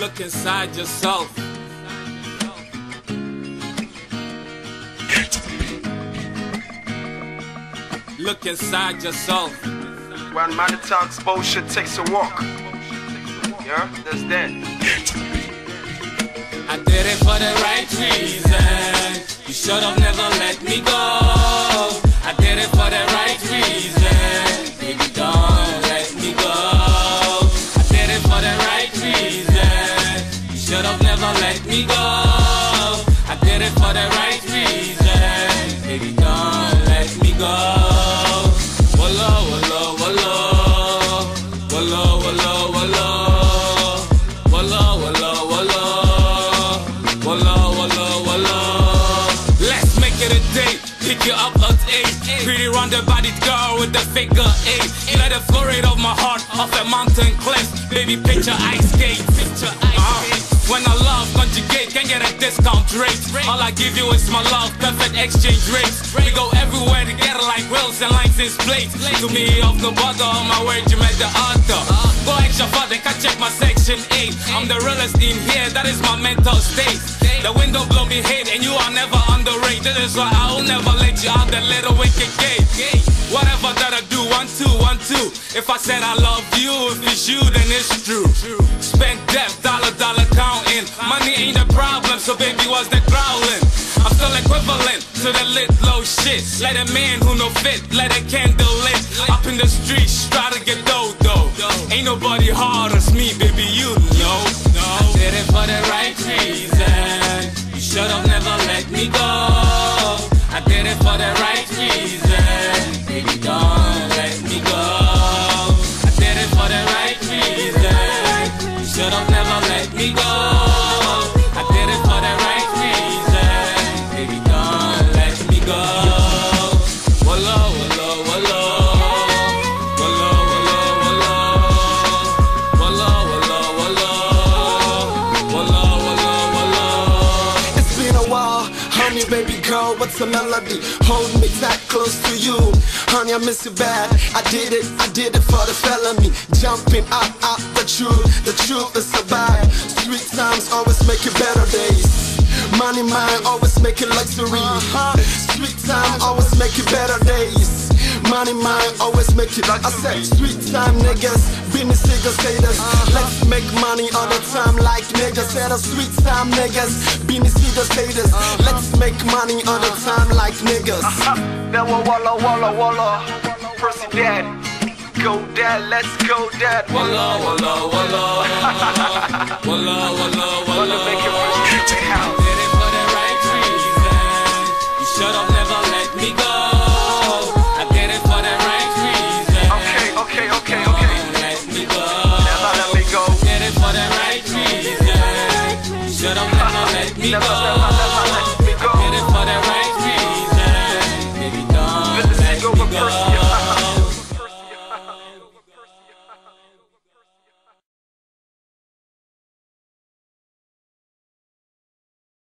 Look inside yourself. Look inside yourself. When money talks, bullshit takes a walk. Yeah, that's that. I did it for the right reason. You should have never let me go. Never let me go. I did it for the right reason. Baby, don't let me go. Let's make it a date. Pick you up at eight. Pretty rounded bodied girl with the figure eight. Let the flow rate of my heart off a mountain cliff. Baby, picture ice skate. Picture ice uh-huh. skate. When I love conjugate, can get a discount rate. All I give you is my love, perfect exchange rates. We go everywhere together like wheels and license plates. To me, off the bother, on my word, you met the author. Go extra far, they can check my section 8. I'm the realest in here, that is my mental state. The window blow me hate, and you are never underrated. That is why I will never let you out the little wicked gate. Whatever that I do, one, two, one, two. If I said I love you, if it's you, then it's true. Spend death, dollar, dollar. Money ain't a problem, so baby, was the growling? I'm still equivalent to the lit low shit. Let a man who no fit, let a candle lit. Up in the streets, try to get dough though. Ain't nobody hard as me, baby, you know. I did it for the right reason. You should have never let me go. I did it for the right reason. Baby, don't let me go. I did it for the right reason. You should have never let me go. Honey, baby girl, what's the melody? Hold me tight, close to you. Honey, I miss you bad. I did it, I did it for the felony. Jumping up, out the truth. The truth is so bad. Sweet times always make it better days. Money, mine, always make it luxury. Uh-huh. Sweet time, always make it better days. Money, mine, always make it like I said. Sweet time, niggas, business niggas, haters. Uh-huh. Let's make money all the time like niggas. Said a sweet time, niggas, business niggas, haters. Let's make money all the time like niggas. Uh-huh. That wa- walla walla walla. Percy dad. Go dad, let's go dad. Wallo, wallo, wallo. Never